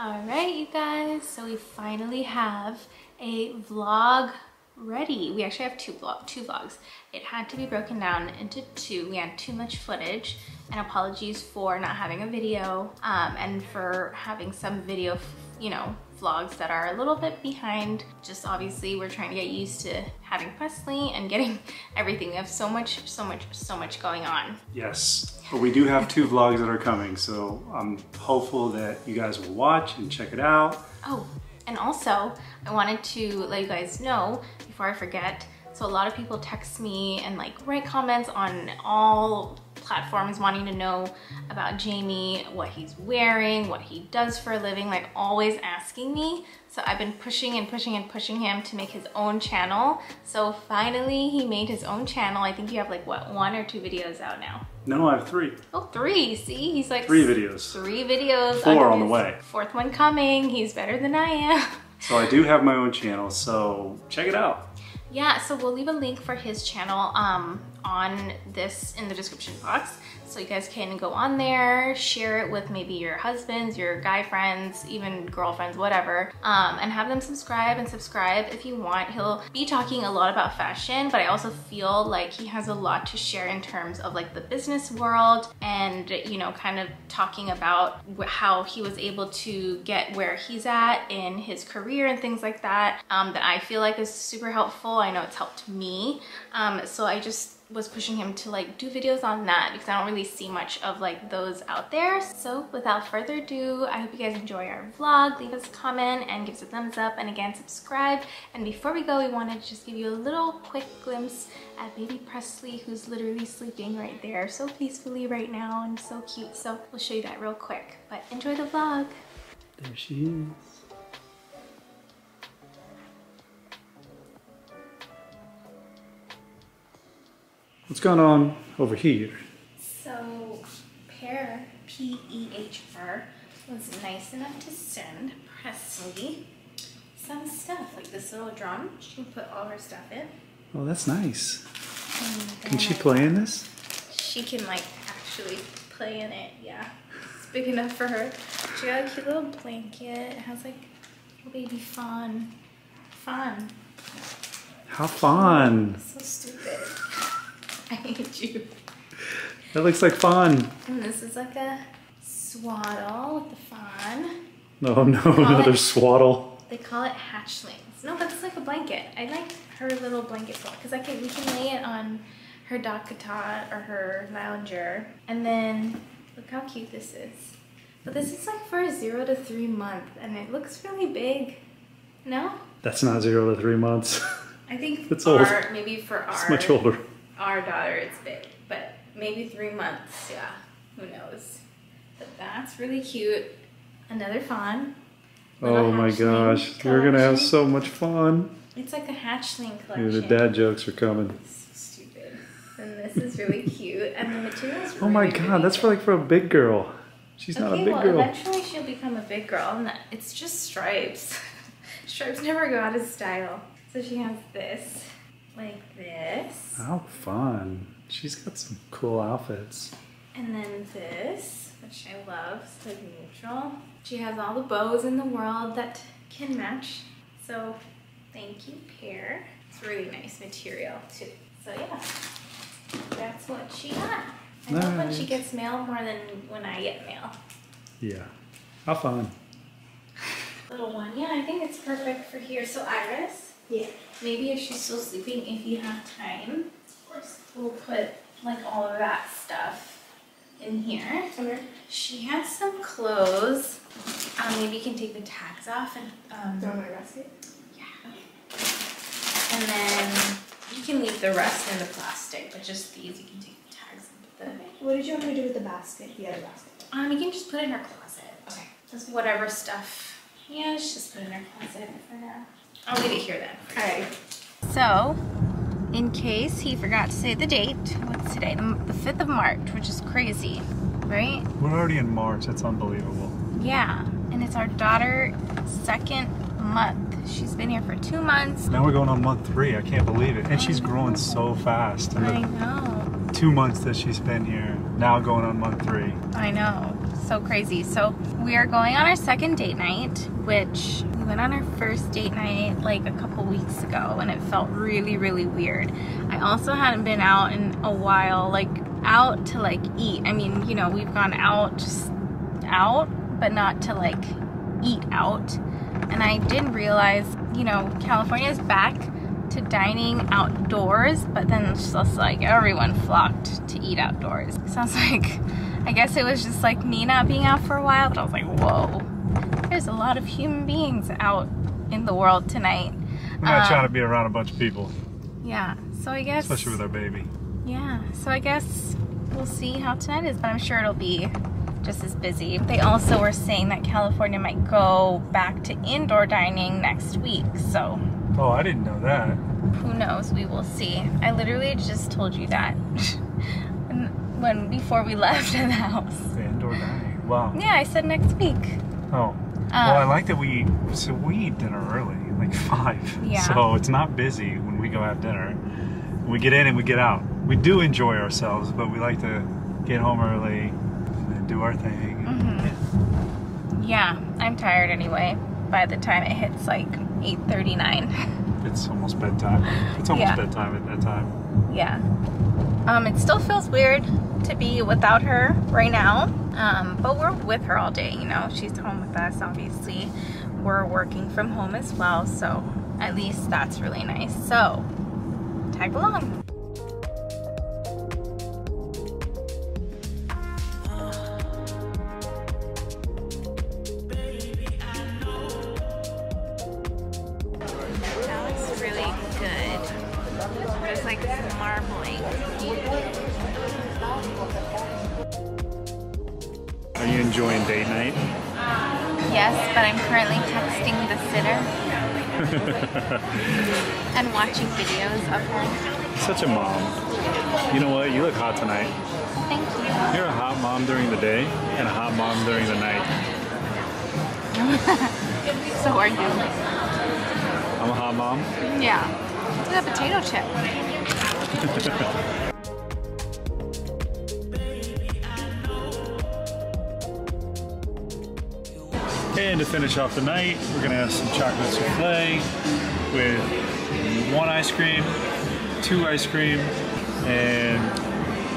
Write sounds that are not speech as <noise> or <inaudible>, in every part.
All right, you guys, so we finally have a vlog ready. We actually have two, vlog, two vlogs. It had to be broken down into two. We had too much footage and apologies for not having a video um, and for having some video, you know, vlogs that are a little bit behind. Just obviously we're trying to get used to having Presley and getting <laughs> everything. We have so much, so much, so much going on. Yes, but we do have two vlogs that are coming, so I'm hopeful that you guys will watch and check it out. Oh, and also I wanted to let you guys know before I forget, so a lot of people text me and like write comments on all platforms wanting to know about Jamie, what he's wearing, what he does for a living, like always asking me. So I've been pushing and pushing and pushing him to make his own channel. So finally he made his own channel. I think you have like what, one or two videos out now? No, I have three. Oh, three. See, he's like three videos. Three videos. Four on the way. Fourth one coming. He's better than I am. So I do have my own channel, so check it out. Yeah, so we'll leave a link for his channel um, on this in the description box. So you guys can go on there, share it with maybe your husbands, your guy friends, even girlfriends, whatever, um, and have them subscribe and subscribe if you want. He'll be talking a lot about fashion, but I also feel like he has a lot to share in terms of like the business world and, you know, kind of talking about how he was able to get where he's at in his career and things like that, um, that I feel like is super helpful. I know it's helped me. Um, so I just was pushing him to like do videos on that because I don't really see much of like those out there. So without further ado, I hope you guys enjoy our vlog. Leave us a comment and give us a thumbs up and again subscribe. And before we go, we wanted to just give you a little quick glimpse at baby Presley who's literally sleeping right there so peacefully right now and so cute. So we'll show you that real quick. But enjoy the vlog. There she is. What's going on over here? So, Pehr, P-E-H-R, was nice enough to send Presley some stuff, like this little drum. She can put all her stuff in. Oh, that's nice. Can she play in this? She can like actually play in it, yeah. It's big enough for her. She got a cute little blanket. It has like little baby fawn. Fun. How fun. So stupid. <laughs> I hate you. That looks like fun. And this is like a swaddle with the fawn. Oh, no, <laughs> no, another it- swaddle. They call it hatchlings. No, that's like a blanket. I like her little blanket swat because I can we can lay it on her DockATot or her lounger. And then look how cute this is. But this is like for a zero to three month and it looks really big. No? That's not zero to three months. I think <laughs> It's old. maybe for our it's much older. Our daughter it's big. But maybe three months, yeah. Who knows? But that's really cute. Another fawn. Oh my gosh, we're gonna have so much fun. It's like a hatchling collection. Yeah, the dad jokes are coming. So stupid. And this is really cute. And the material's really, Oh my really god, that's for like for a big girl. She's not a okay, big well, girl. eventually she'll become a big girl. And it's just stripes. <laughs> stripes never go out of style. So she has this, like this. How fun. She's got some cool outfits. And then this, which I love, so neutral. She has all the bows in the world that can match. So thank you, Pehr. It's really nice material too. So yeah, that's what she got. I love when she gets mail more than when I get mail. Yeah. How fun. <laughs> Little one, yeah, I think it's perfect for here. So Iris, Yeah. Maybe if she's still sleeping, if you have time, of course, we'll put like all of that stuff in here. Okay. She has some clothes. Um, maybe you can take the tags off and um, Throw my basket. yeah. And then you can leave the rest in the plastic, but just these you can take the tags and put the. What did you want me to do with the basket? The other basket. Um, you can just put it in her closet. Okay. Just whatever stuff. Yeah, just put it in her closet for now. I'll leave it here then. Alright. So, in case he forgot to say the date, what's today? The, the 5th of March, which is crazy, right? We're already in March. That's unbelievable. Yeah, and it's our daughter's second month. She's been here for two months. Now we're going on month three. I can't believe it. And she's growing so fast. I know, two months that she's been here, now going on month three. I know. So crazy. So we are going on our second date night, which we went on our first date night like a couple weeks ago and it felt really, really weird. I also hadn't been out in a while, like out to like eat. I mean, you know, we've gone out just out, but not to like eat out. And I didn't realize, you know, California is back to dining outdoors, but then it's just like everyone flocked to eat outdoors. Sounds <laughs> like, I guess it was just like me not being out for a while, but I was like, whoa, there's a lot of human beings out in the world tonight. I'm not Um, trying to be around a bunch of people, Yeah, so I guess. especially with our baby. Yeah, so I guess we'll see how tonight is, but I'm sure it'll be just as busy. They also were saying that California might go back to indoor dining next week, so Oh, I didn't know that. who knows? We will see. I literally just told you that <laughs> when before we <laughs> left the house. The indoor dining. Wow. Yeah, I said next week. Oh. well, I like that we so we eat dinner early, like <laughs> five. Yeah. So it's not busy when we go have dinner. We get in and we get out. We do enjoy ourselves, but we like to get home early and do our thing. Mm-hmm. Yeah, I'm tired anyway. By the time it hits like 8:39. <laughs> It's almost bedtime. It's almost Yeah. bedtime at that time. Yeah. Um, it still feels weird to be without her right now. Um, but we're with her all day, you know. She's home with us, obviously. We're working from home as well, so at least that's really nice. So, tag along. So are you? I'm a hot mom. Yeah. Look at that potato chip. And to finish off the night, we're gonna have some chocolate souffle with one ice cream, two ice cream, and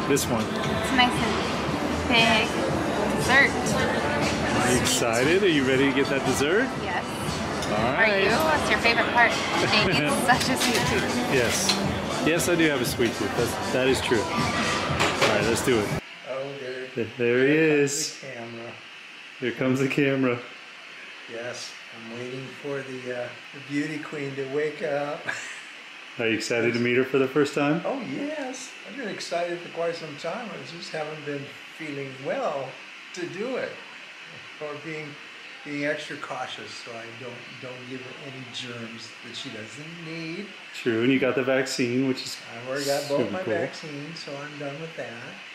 this one. It's nice and big dessert. Are you excited? Are you ready to get that dessert? Yes. All Are you? What's your favorite part? Baby's <laughs> such a sweet tooth. Yes. Yes, I do have a sweet tooth. That's, that is true. All right, let's do it. Oh, there, Th- There he is. the camera. Here comes the camera. Yes, I'm waiting for the, uh, the beauty queen to wake up. <laughs> Are you excited to meet her for the first time? oh yes, I've been excited for quite some time. I just haven't been feeling well to do it, or being being extra cautious so I don't don't give her any germs that she doesn't need. True, and you got the vaccine, which is I've already got both my cool. vaccines, so I'm done with that.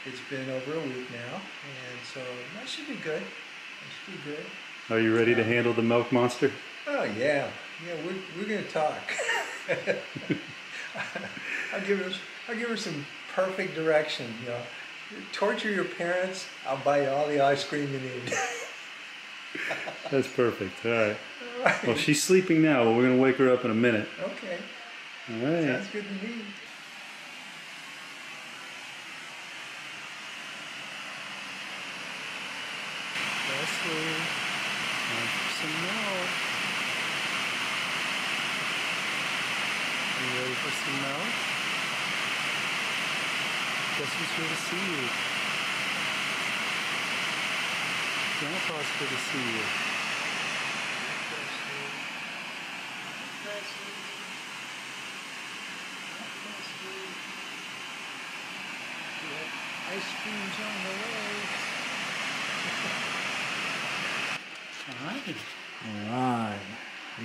It's been over a week now, and so that should be good. That should be good. Are you ready to handle the milk monster? Oh yeah, yeah. We're, we're gonna talk. <laughs> I'll give her I'll give her some perfect direction. You know, torture your parents. I'll buy you all the ice cream you need. <laughs> <laughs> That's perfect. All right. All right. Well, she's sleeping now, but we're gonna wake her up in a minute. okay, All right. sounds good to me. Presley, time for some. Are you ready for some milk? Guess who's here to see you? Grandpa's here to see you. Ice cream's on the way. All right. All right.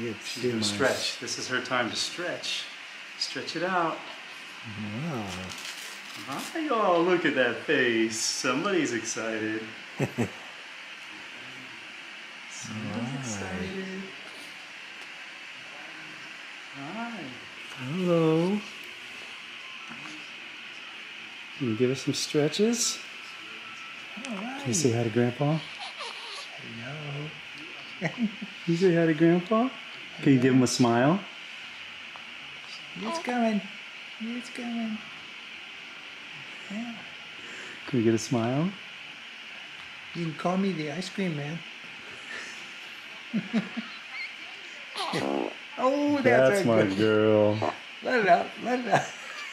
It's She's gonna stretch. This is her time to stretch. Stretch it out. Wow. Hi, oh, look at that face. Somebody's excited. <laughs> Excited. Hi. Hello. Can you give us some stretches? Can you say hi to Grandpa? Hello. Can you say hi to Grandpa? Can you give him a smile? It's coming. It's coming. Yeah. Can we get a smile? You can call me the ice cream man. Oh, that's, That's a my good- girl. Let it out. Let it out.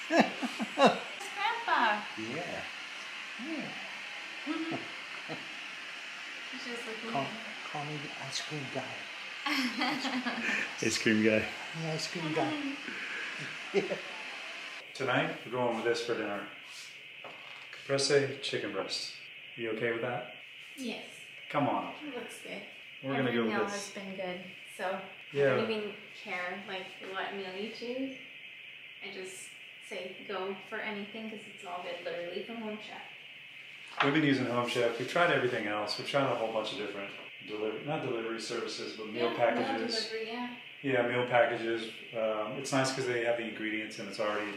Grandpa. Yeah. He's just looking Call, call me the ice cream guy. <laughs> Ice cream guy. The ice cream guy. <laughs> Tonight, we're going with this for dinner. Caprese chicken breast. You okay with that? Yes, Come on. it looks good. We're gonna Every go meal with has been good, so I don't even care like what meal you choose. I just say go for anything because it's all good, literally from Home Chef. We've been using Home Chef. We've tried everything else. We've tried a whole bunch of different delivery, not delivery services, but meal yeah, packages. Meal delivery, yeah. Yeah, meal packages. Um, it's nice because they have the ingredients and it's already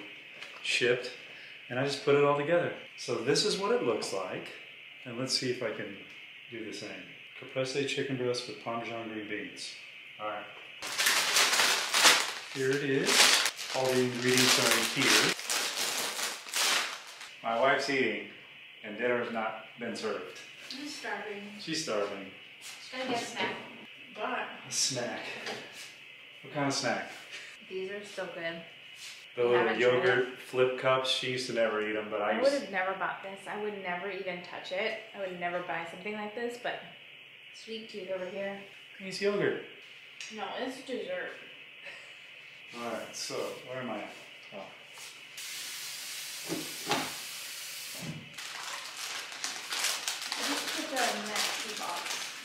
shipped. And I just put it all together. So this is what it looks like. And let's see if I can do the same. Caprese chicken breast with Parmesan green beans. All right. Here it is. All the ingredients are in here. My wife's eating and dinner has not been served. I'm starving. She's starving. Just gonna get a snack. But A snack. What kind of snack? these are still good. The little haven't tried yogurt flip cups. She used to never eat them, but I I would have never bought this. I would never even touch it. I would never buy something like this, but sweet tooth over here. It's yogurt. No, it's dessert. All right. So where am I? at? Oh. I just put the nasty box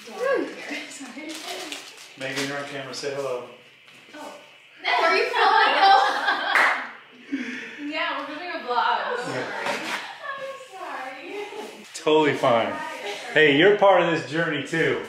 down here. <laughs> Sorry. Megan, you're on camera. Say hello. Oh. Are you filming? <laughs> Yeah, we're doing a vlog. Don't worry. <laughs> I'm sorry. Totally fine. Hey, you're part of this journey too.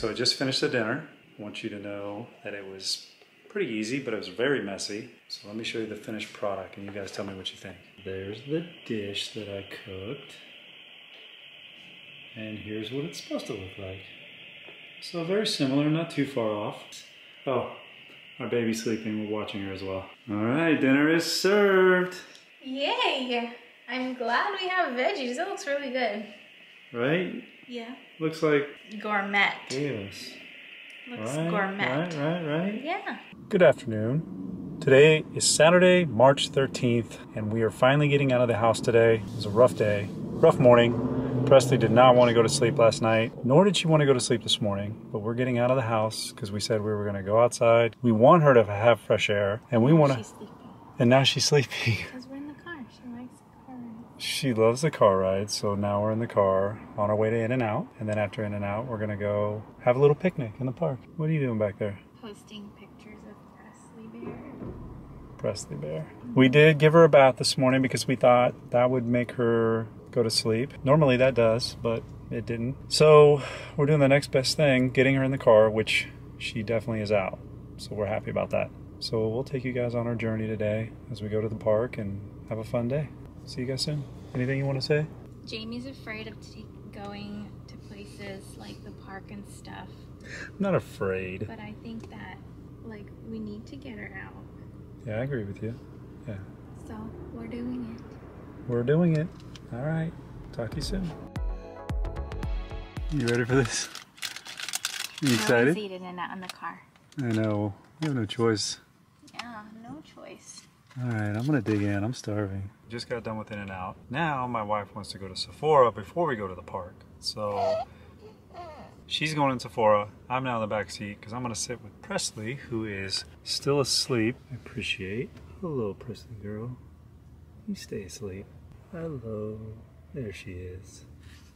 So I just finished the dinner. I want you to know that it was pretty easy, but it was very messy. So let me show you the finished product and you guys tell me what you think. There's the dish that I cooked. And here's what it's supposed to look like. So very similar, not too far off. Oh, our baby's sleeping. We're watching her as well. All right, dinner is served. Yay! I'm glad we have veggies. It looks really good. Right? Yeah. Looks like Gourmet. yes. Looks Right, gourmet. right, right, right. Yeah. Good afternoon. Today is Saturday, March 13th, and we are finally getting out of the house today. It was a rough day, rough morning. Presley did not want to go to sleep last night, nor did she want to go to sleep this morning. But we're getting out of the house because we said we were going to go outside. We want her to have fresh air, and we want to. And now she's <laughs> sleeping. Because we're in the car. She likes the car. She loves the car ride, so now we're in the car on our way to In-N-Out, and then after In-N-Out, we're gonna go have a little picnic in the park. What are you doing back there? Posting pictures of Presley Bear. Presley Bear. We did give her a bath this morning because we thought that would make her go to sleep. Normally that does, but it didn't. So we're doing the next best thing, getting her in the car, which she definitely is out. So we're happy about that. So we'll take you guys on our journey today as we go to the park and have a fun day. See you guys soon. Anything you want to say? Jamie's afraid of t- going to places like the park and stuff, I'm not afraid. but I think that like we need to get her out. Yeah, I agree with you. Yeah. So we're doing it. We're doing it. All right. Talk to you soon. You ready for this? You excited? seated and out in the car. I know. You have no choice. Yeah, no choice. All right, I'm gonna dig in. I'm starving. Just got done with In-N-Out. Now my wife wants to go to Sephora before we go to the park. So she's going in Sephora. I'm now in the back seat because I'm gonna sit with Presley, who is still asleep. I appreciate. Hello, Presley girl. You stay asleep. Hello. There she is.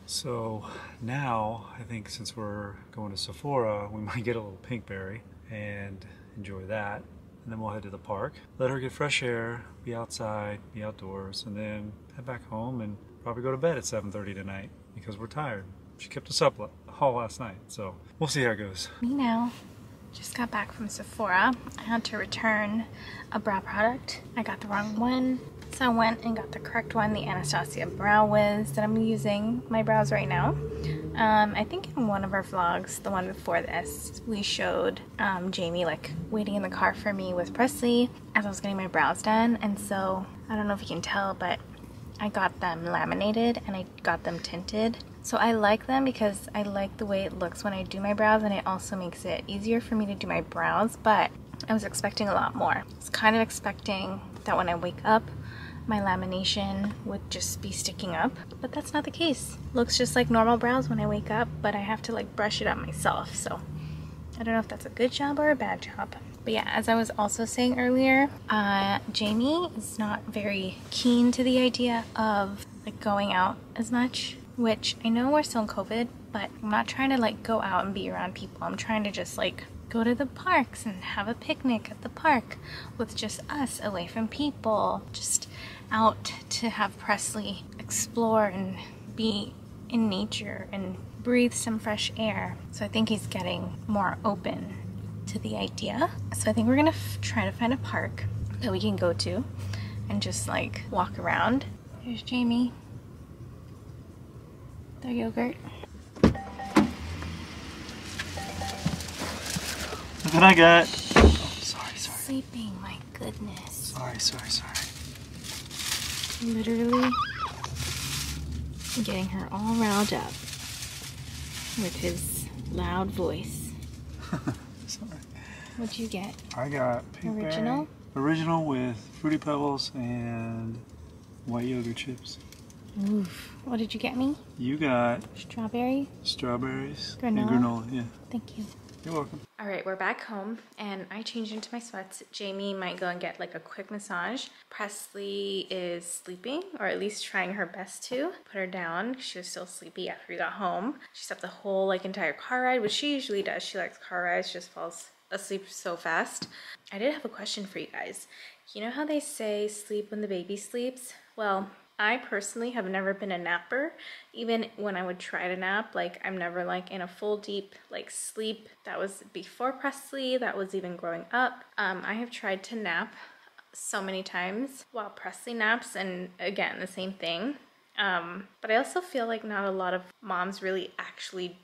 So now I think since we're going to Sephora, we <laughs> might get a little pinkberry and enjoy that. And then we'll head to the park, let her get fresh air, be outside, be outdoors, and then head back home and probably go to bed at 7.30 tonight because we're tired. She kept us up all last night, so we'll see how it goes. Me now. Just got back from Sephora. I had to return a brow product. I got the wrong one. So I went and got the correct one, the Anastasia Brow Wiz that I'm using my brows right now. Um, I think in one of our vlogs, the one before this, we showed um, Jamie like waiting in the car for me with Presley as I was getting my brows done. And so I don't know if you can tell, but I got them laminated and I got them tinted. So I like them because I like the way it looks when I do my brows and it also makes it easier for me to do my brows, but I was expecting a lot more. I was kind of expecting that when I wake up, my lamination would just be sticking up, but that's not the case. Looks just like normal brows when I wake up, but I have to like brush it up myself, so I don't know if that's a good job or a bad job. But yeah, as I was also saying earlier, uh, Jamie is not very keen to the idea of like going out as much, which I know we're still in COVID, but I'm not trying to like go out and be around people. I'm trying to just like go to the parks and have a picnic at the park with just us away from people. Just out to have Presley explore and be in nature and breathe some fresh air. So I think he's getting more open to the idea. So I think we're gonna try to find a park that we can go to and just like walk around. Here's Jamie. Their yogurt. What I got. Oh, sorry, sorry. Sleeping, my goodness. Sorry, sorry, sorry. Literally getting her all riled up with his loud voice. <laughs> sorry. What'd you get? I got pinkberry. Original? Original with Fruity Pebbles and white yogurt chips. Oof. What did you get me? You got Strawberry? strawberries Granola? and granola. Yeah, Thank you. You're welcome. All right, we're back home and I changed into my sweats. Jamie might go and get like a quick massage. Presley is sleeping, or at least trying her best to. Put her down. She was still sleepy after we got home. She slept the whole like entire car ride, which she usually does. She likes car rides, just falls asleep so fast. I did have a question for you guys. You know how they say sleep when the baby sleeps? Well, I personally have never been a napper. Even when I would try to nap, like I'm never like in a full deep like sleep. That was before Presley, that was even growing up. Um, I have tried to nap so many times while Presley naps and again, the same thing. Um, but I also feel like not a lot of moms really actually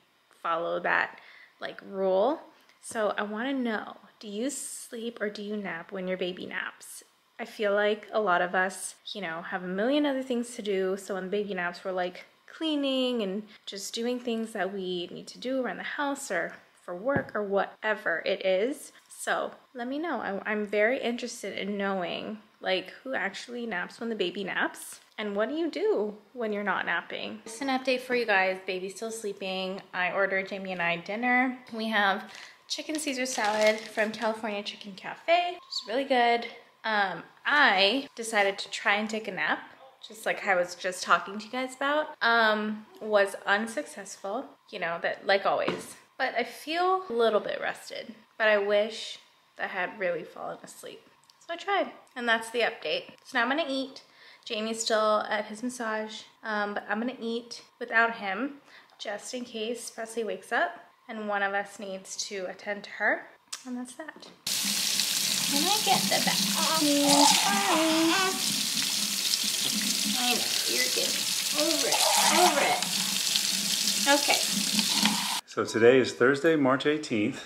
follow that like rule. So I want to know, do you sleep or do you nap when your baby naps? I feel like a lot of us, you know, have a million other things to do. So when baby naps, we're like cleaning and just doing things that we need to do around the house or for work or whatever it is. So let me know. I, I'm very interested in knowing like who actually naps when the baby naps and what do you do when you're not napping? Just an update for you guys. Baby's still sleeping. I ordered Jamie and I dinner. We have chicken Caesar salad from California Chicken Cafe. It's really good. Um, I decided to try and take a nap, just like I was just talking to you guys about. Um, was unsuccessful, you know, that like always. But I feel a little bit rested, but I wish I had really fallen asleep. So I tried, and that's the update. So now I'm gonna eat. Jamie's still at his massage, um, but I'm gonna eat without him, just in case Presley wakes up and one of us needs to attend to her. And that's that. Can I get the back? Oh, I know, you're good. Over it, over it. Okay. So today is Thursday, March 18th,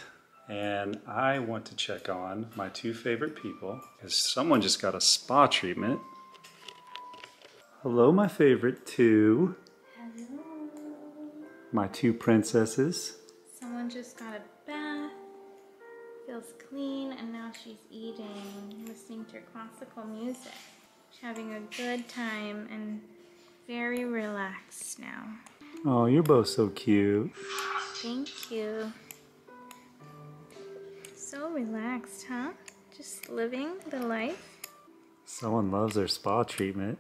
and I want to check on my two favorite people because someone just got a spa treatment. Hello, my favorite two. Hello. My two princesses. Someone just got a bath. Feels clean, and now she's eating, listening to classical music. She's having a good time and very relaxed now. Oh, you're both so cute. Thank you. So relaxed, huh? Just living the life. Someone loves their spa treatment.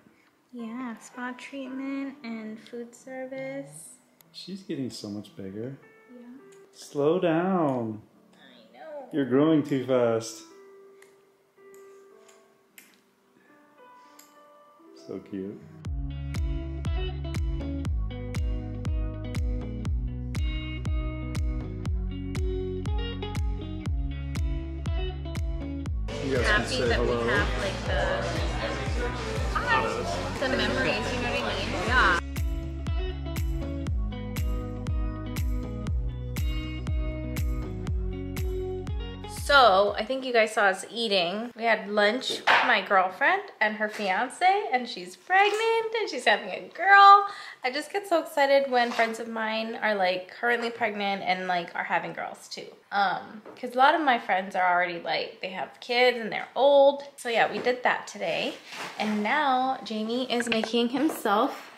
Yeah, spa treatment and food service. She's getting so much bigger. Yeah. Slow down. I. You're growing too fast. So cute. You guys can say hello. have like the the memories, you know So, I think you guys saw us eating. We had lunch with my girlfriend and her fiance, and she's pregnant and she's having a girl. I just get so excited when friends of mine are like currently pregnant and like are having girls too. Um, because a lot of my friends are already like they have kids and they're old. So yeah, we did that today. And now Jamie is making himself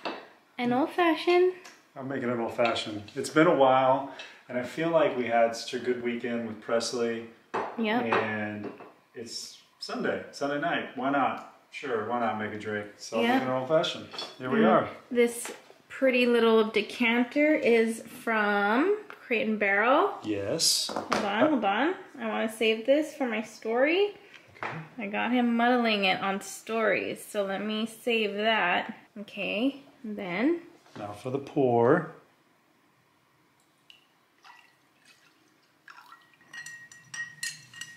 an old fashioned. I'm making an old fashioned. It's been a while, and I feel like we had such a good weekend with Presley, Yep. and it's Sunday, Sunday night. Why not? Sure, why not make a drink? So I'm an old fashioned. Here we mm. are. This pretty little decanter is from Crate and Barrel. Yes. Hold on, hold on. I want to save this for my story. Okay. I got him muddling it on stories, so let me save that. Okay, and then Now for the pour.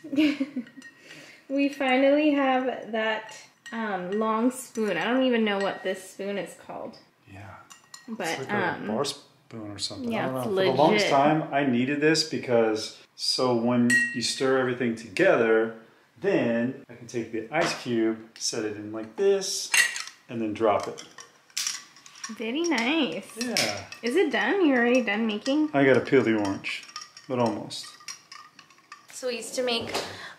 <laughs> we finally have that um, long spoon. I don't even know what this spoon is called, Yeah. but It's like a um, bar spoon or something. yeah, I don't know. it's For the longest time, I needed this because so when you stir everything together, then I can take the ice cube, set it in like this, and then drop it. very nice. Yeah. Is it done? You already done making? I gotta peel the orange, but almost. So we used to make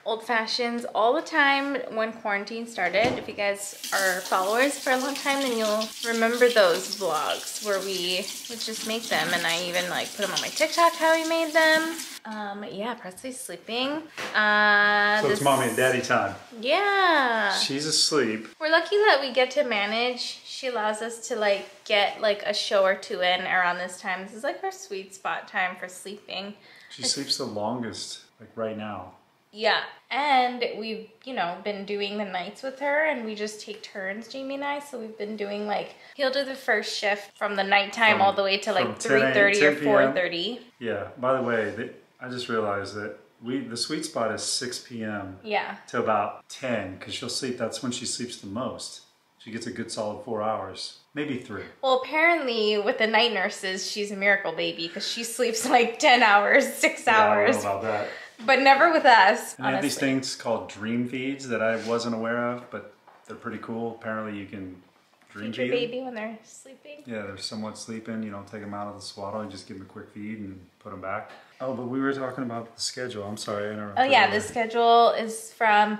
old fashions all the time when quarantine started. If you guys are followers for a long time, then you'll remember those vlogs where we would just make them. And I even like put them on my TikTok how we made them. Um, yeah, Presley's sleeping. Uh, So it's mommy and daddy time. Yeah. She's asleep. We're lucky that we get to manage. She allows us to like get like a show or two in around this time. This is like our sweet spot time for sleeping. She sleeps the longest, like right now. Yeah, and we've, you know, been doing the nights with her and we just take turns, Jamie and I. So we've been doing like, he'll do the first shift from the nighttime From- all the way to like 10 a.m. 3.30 or 10 p.m. 4.30. Yeah. By the way, th- I just realized that we the sweet spot is 6 p.m. Yeah. to about 10 because she'll sleep. That's when she sleeps the most. She gets a good solid four hours, maybe three. Well, apparently with the night nurses, she's a miracle baby because she sleeps like 10 hours, six Yeah, I hours, don't know about that. But never with us, And they have these things called dream feeds that I wasn't aware of, but they're pretty cool. Apparently, you can dream Feed your feed. 'em. baby when they're sleeping. Yeah, they're somewhat sleeping. You don't take them out of the swaddle. You just give them a quick feed and put them back. Oh, but we were talking about the schedule. I'm sorry, I interrupted. Oh yeah, you. the schedule is from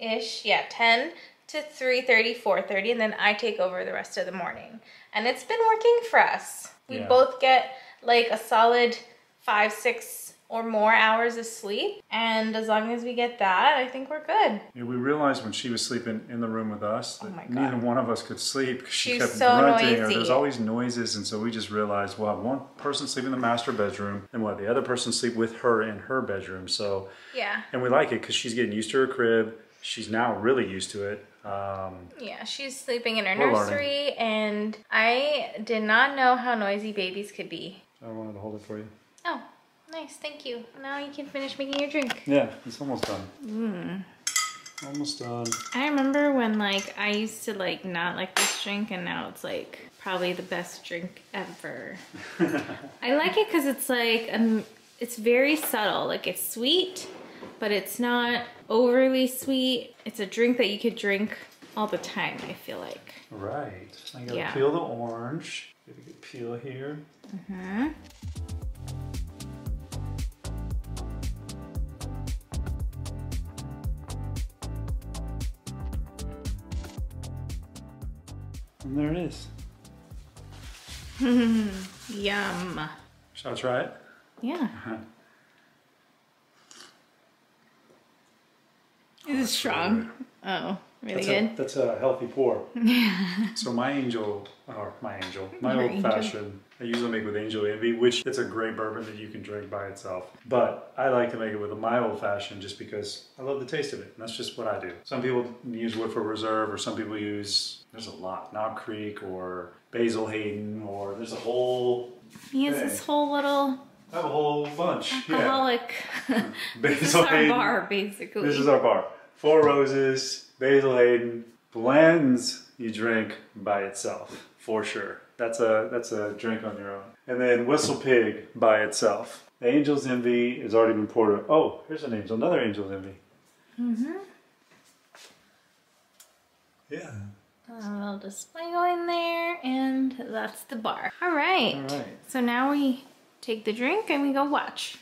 10-ish, yeah, 10 to 3.30, 4.30, and then I take over the rest of the morning. And it's been working for us. We Yeah. both get like a solid five, six or more hours of sleep. And as long as we get that, I think we're good. Yeah, we realized when she was sleeping in the room with us that Oh neither one of us could sleep because she She's kept so grunting or there's always noises. And so we just realized, well, one person sleep in the master bedroom and what the other person sleep with her in her bedroom. So, Yeah. and we like it because she's getting used to her crib. She's now really used to it. Um, Yeah, she's sleeping in her We're learning. nursery, and I did not know how noisy babies could be. I wanted to hold it for you. Oh, nice, thank you. Now you can finish making your drink. Yeah, it's almost done. Almost done. I remember when like I used to like not like this drink, and now it's like probably the best drink ever. <laughs> I like it because it's like um, it's very subtle. Like it's sweet, but it's not overly sweet. It's a drink that you could drink all the time. I feel like. Right. I gotta Yeah. peel the orange. Get a good peel here. And there it is. <laughs> Yum. Shall I try it? Yeah. Uh-huh. It is strong. Oh, really That's good. a, that's a healthy pour. <laughs> so my angel, or my angel, my old angel. fashioned, I usually make with Angel Envy, which it's a great bourbon that you can drink by itself. But I like to make it with my old fashioned just because I love the taste of it. And that's just what I do. Some people use Woodford Reserve, or some people use there's a lot, Knob Creek, or Basil Hayden, or there's a whole. He has thing. this whole little I have a whole bunch. Yeah. alcoholic. <laughs> this is our Hayden. bar, basically. This is our bar. Four Roses, Basil Hayden, blends you drink by itself for sure. That's a that's a drink on your own. And then Whistle Pig by itself. The Angel's Envy has already been poured. Oh, here's an angel, another Angel's Envy. Mm-hmm. Yeah. A little display going there, and that's the bar. All right. All right. So now we take the drink and we go watch.